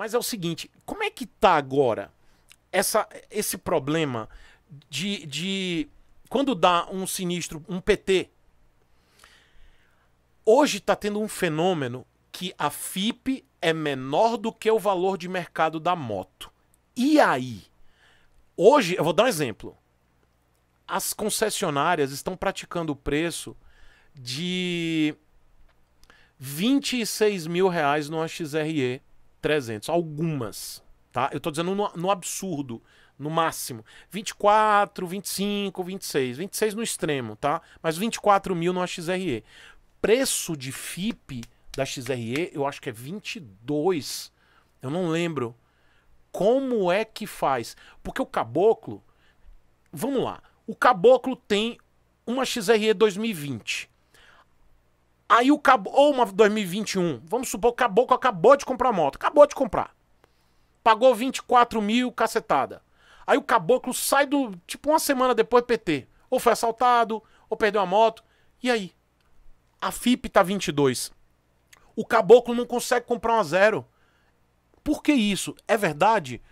Mas é o seguinte, como é que tá agora essa, esse problema de, de quando dá um sinistro, um PT? Hoje está tendo um fenômeno que a FIP é menor do que o valor de mercado da moto. E aí? Hoje, eu vou dar um exemplo. As concessionárias estão praticando o preço de 26 mil reais no XRE 300. Algumas, tá? Eu tô dizendo no, no absurdo, no máximo. 24, 25, 26. 26 no extremo, tá? Mas 24 mil no XRE. Preço de FIP da XRE, eu acho que é 22. Eu não lembro. Como é que faz? Porque o caboclo. Vamos lá. O caboclo tem uma XRE 2020. Aí o caboclo. Ou uma 2021. Vamos supor o caboclo acabou de comprar a moto. Acabou de comprar. Pagou 24 mil, cacetada. Aí o caboclo sai do. Tipo, uma semana depois PT. Ou foi assaltado, ou perdeu a moto. E aí? A FIP tá 22. O caboclo não consegue comprar uma zero. Por que isso? É verdade?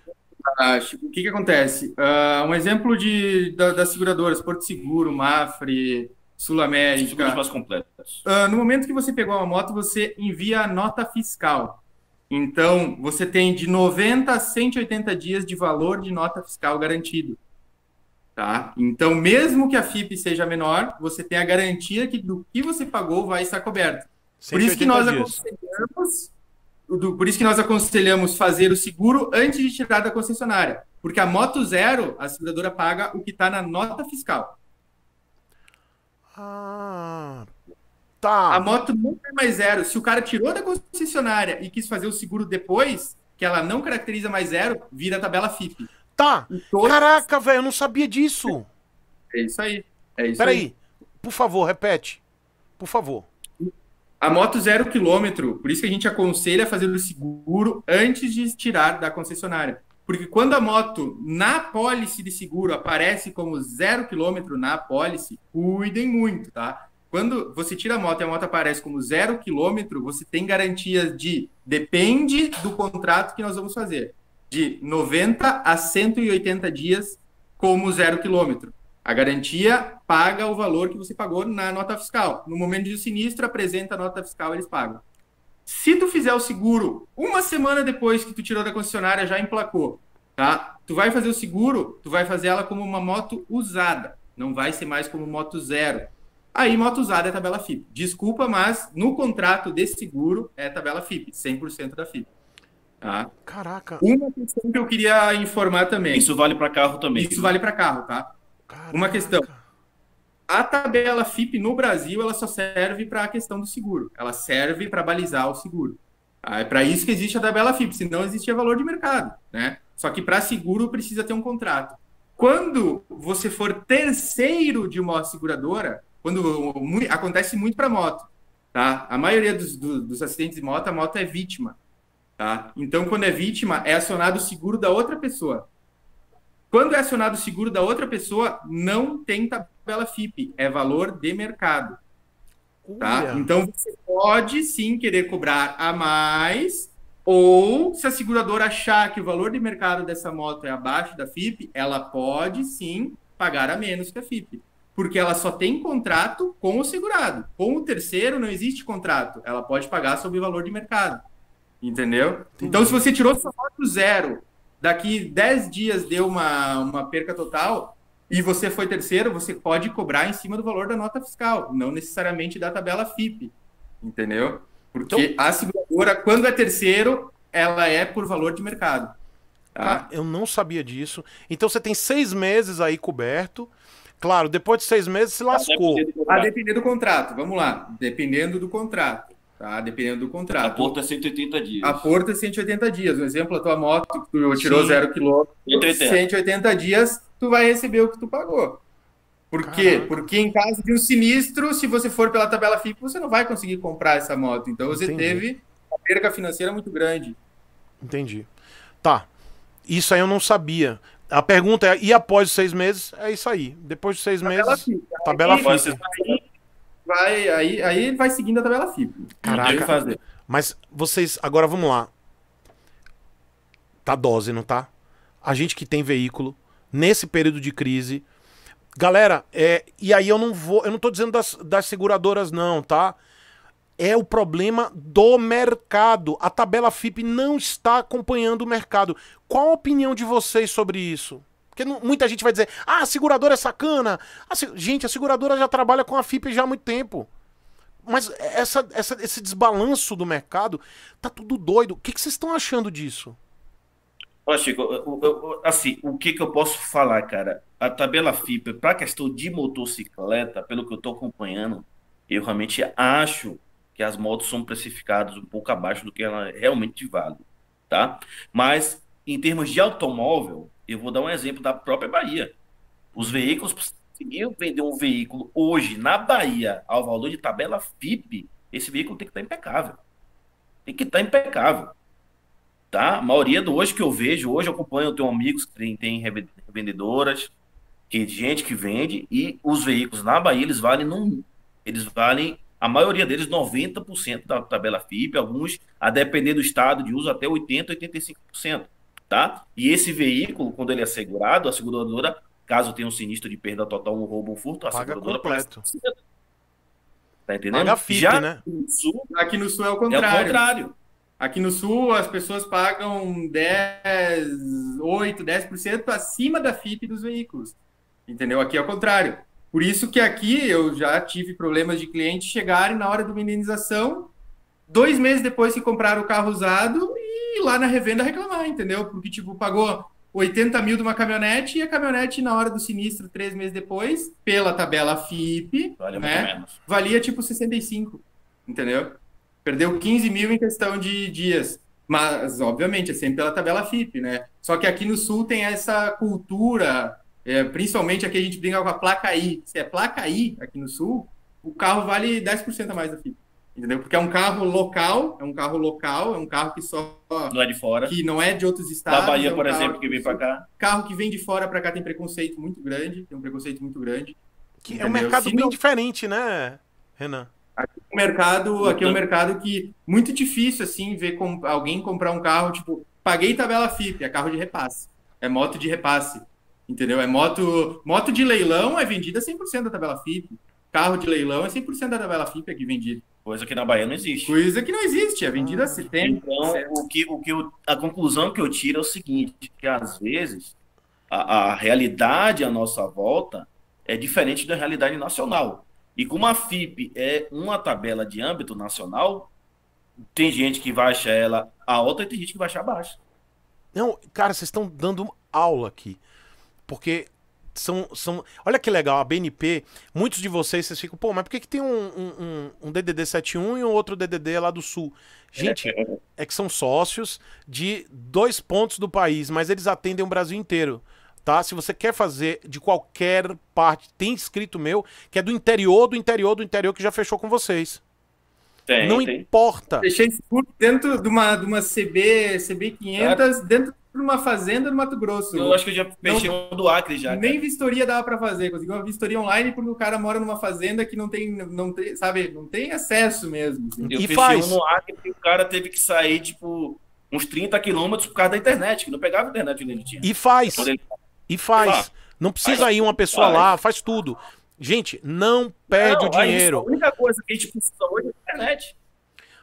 Ah, o que, que acontece? Uh, um exemplo de, da, das seguradoras, Porto Seguro, Mafre, Sul América. mais completas. Uh, no momento que você pegou uma moto, você envia a nota fiscal. Então, você tem de 90 a 180 dias de valor de nota fiscal garantido. Tá? Então, mesmo que a FIP seja menor, você tem a garantia que do que você pagou vai estar coberto. Por isso que nós dias. aconselhamos do, por isso que nós aconselhamos fazer o seguro antes de tirar da concessionária. Porque a moto zero, a seguradora paga o que está na nota fiscal. Ah, tá. A moto não é mais zero. Se o cara tirou da concessionária e quis fazer o seguro depois, que ela não caracteriza mais zero, vira a tabela FIP. Tá. Todo... Caraca, velho, eu não sabia disso. É isso aí. É isso Peraí, aí. por favor, repete. Por favor. A moto zero quilômetro, por isso que a gente aconselha fazer o seguro antes de tirar da concessionária. Porque quando a moto na pólice de seguro aparece como zero quilômetro na pólice, cuidem muito, tá? Quando você tira a moto e a moto aparece como zero quilômetro, você tem garantias de, depende do contrato que nós vamos fazer, de 90 a 180 dias como zero quilômetro. A garantia paga o valor que você pagou na nota fiscal. No momento de sinistro, apresenta a nota fiscal, eles pagam. Se fizer o seguro uma semana depois que tu tirou da concessionária, já emplacou, tá? Tu vai fazer o seguro, tu vai fazer ela como uma moto usada, não vai ser mais como moto zero. Aí, moto usada é tabela FIP. Desculpa, mas no contrato desse seguro é tabela FIP, 100% da FIP. Tá? Caraca. Uma questão que eu queria informar também. Isso vale para carro também. Isso vale para carro, tá? Caraca. Uma questão. A tabela FIP no Brasil ela só serve para a questão do seguro. Ela serve para balizar o seguro. Ah, é para isso que existe a tabela FIP, senão existia valor de mercado, né? Só que para seguro precisa ter um contrato. Quando você for terceiro de uma seguradora, quando acontece muito para moto, tá? A maioria dos, dos, dos, acidentes de moto, a moto é vítima, tá? Então, quando é vítima, é acionado o seguro da outra pessoa. Quando é acionado o seguro da outra pessoa, não tem tabela FIP, é valor de mercado. Tá? Então você pode sim querer cobrar a mais, ou se a seguradora achar que o valor de mercado dessa moto é abaixo da FIP, ela pode sim pagar a menos que a FIP. Porque ela só tem contrato com o segurado. Com o terceiro não existe contrato. Ela pode pagar sobre o valor de mercado. Entendeu? Entendi. Então, se você tirou sua moto zero daqui 10 dias deu uma, uma perca total e você foi terceiro, você pode cobrar em cima do valor da nota fiscal, não necessariamente da tabela FIP, entendeu? Porque então, a seguradora, quando é terceiro, ela é por valor de mercado. Tá? Ah, eu não sabia disso. Então você tem seis meses aí coberto. Claro, depois de seis meses se lascou. A depender do contrato, vamos lá. Dependendo do contrato tá? Dependendo do contrato. A porta é 180 dias. A porta é 180 dias. Um exemplo, a tua moto que tu tirou Sim. zero quilômetro, 180 dias, tu vai receber o que tu pagou. Por Caraca. quê? Porque em caso de um sinistro, se você for pela tabela FIP, você não vai conseguir comprar essa moto. Então você Entendi. teve uma perca financeira muito grande. Entendi. Tá. Isso aí eu não sabia. A pergunta é, e após os seis meses? É isso aí. Depois de seis tabela meses, FIP. tabela FIP vai, aí, aí vai seguindo a tabela FIP. Caraca. Mas vocês, agora vamos lá. Tá dose, não tá? A gente que tem veículo, nesse período de crise. Galera, é, e aí eu não vou. Eu não tô dizendo das, das seguradoras, não, tá? É o problema do mercado. A tabela FIP não está acompanhando o mercado. Qual a opinião de vocês sobre isso? Porque não- muita gente vai dizer, ah, a seguradora é sacana. A gente, a seguradora já trabalha com a FIP já há muito tempo. Mas essa, essa- esse desbalanço do mercado tá tudo doido. O que, que vocês estão achando disso? Ó, Chico, eu- eu- eu- assim, o que que eu posso falar, cara? A tabela FIP, para questão de motocicleta, pelo que eu estou acompanhando, eu realmente acho que as motos são precificadas um pouco abaixo do que ela realmente vale, tá? Mas, em termos de automóvel, eu vou dar um exemplo da própria Bahia. Os veículos, para conseguir vender um veículo hoje na Bahia ao valor de tabela FIP, esse veículo tem que estar impecável. Tem que estar impecável tá? A maioria do hoje que eu vejo, hoje eu acompanho, eu tenho amigos que tem, tem reven- revendedoras, que gente que vende, e os veículos na Bahia, eles valem num, eles valem, a maioria deles 90% da tabela FIP, alguns, a depender do estado de uso, até 80%, 85%, tá? E esse veículo, quando ele é segurado, a seguradora, caso tenha um sinistro de perda total, um roubo, um furto, a Paga seguradora completo. Tá entendendo? Paga FIP, Já né? no sul, Aqui no Sul é o é o contrário. Aqui no Sul, as pessoas pagam 10, 8, 10% acima da FIP dos veículos. Entendeu? Aqui é o contrário. Por isso que aqui eu já tive problemas de clientes chegarem na hora de uma indenização, dois meses depois que compraram o carro usado e ir lá na revenda reclamar, entendeu? Porque, tipo, pagou 80 mil de uma caminhonete e a caminhonete, na hora do sinistro, três meses depois, pela tabela FIP, Vale né? valia tipo 65, entendeu? Perdeu 15 mil em questão de dias. Mas, obviamente, é sempre pela tabela FIP, né? Só que aqui no Sul tem essa cultura, é, principalmente aqui a gente brinca com a placa I. Se é placa I aqui no Sul, o carro vale 10% a mais da FIP, entendeu? Porque é um carro local, é um carro local, é um carro que só Não é de fora. que não é de outros estados. Da Bahia, é um por carro exemplo, que vem para cá. Carro que vem de fora para cá tem preconceito muito grande, tem um preconceito muito grande. Que é um mercado Se bem não- diferente, né, Renan? O mercado, aqui é um Então- mercado que muito difícil assim ver com, alguém comprar um carro, tipo, paguei tabela FIP, é carro de repasse. É moto de repasse. Entendeu? É moto, moto de leilão é vendida 100% da tabela FIP. Carro de leilão é 100% da tabela FIP aqui vendido. Coisa que na Bahia não existe. Coisa que não existe, é vendida a 70. Então, o que, o que eu- a conclusão que eu tiro é o seguinte, que às vezes a, a realidade à nossa volta é diferente da realidade nacional. E como a FIP é uma tabela de âmbito nacional, tem gente que vai achar ela alta e tem gente que vai achar baixa. Não, cara, vocês estão dando aula aqui. Porque são, são. Olha que legal, a BNP, muitos de vocês, vocês ficam, pô, mas por que, que tem um, um, um- um DDD 71 e um outro DDD lá do Sul? Gente, é que são sócios de dois pontos do país, mas eles atendem o Brasil inteiro. Tá? Se você quer fazer de qualquer parte, tem inscrito meu que é do interior, do interior, do interior que já fechou com vocês. Tem, Não tem. importa. Deixei seguro dentro de uma, de uma CB, CB500, dentro de uma fazenda no Mato Grosso. Eu acho que eu já fechei um do Acre já. Nem cara. vistoria dava para fazer. Consegui uma vistoria online porque o cara mora numa fazenda que não tem, não tem, sabe, não tem acesso mesmo. assim. Eu E fechei faz. um no Acre e o cara teve que sair, tipo, uns 30 quilômetros por causa da internet, que não pegava a internet onde ele tinha. E faz. Ele- E faz. Faz. Não precisa Faz. ir uma pessoa Faz. lá, faz tudo. Gente, não perde Não, o aí dinheiro. A única coisa que a gente precisa hoje é a internet.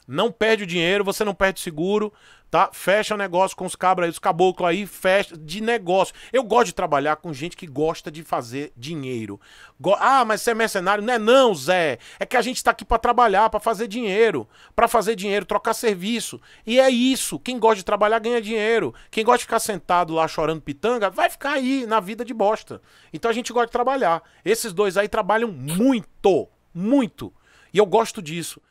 Não perde o dinheiro, você não perde seguro, tá? Fecha negócio com os cabras aí, os caboclos aí, fecha de negócio. Eu gosto de trabalhar com gente que gosta de fazer dinheiro. Go- ah, mas você é mercenário? Não é não, Zé. É que a gente tá aqui pra trabalhar, pra fazer dinheiro. Pra fazer dinheiro, trocar serviço. E é isso. Quem gosta de trabalhar ganha dinheiro. Quem gosta de ficar sentado lá chorando pitanga, vai ficar aí na vida de bosta. Então a gente gosta de trabalhar. Esses dois aí trabalham muito, muito. E eu gosto disso.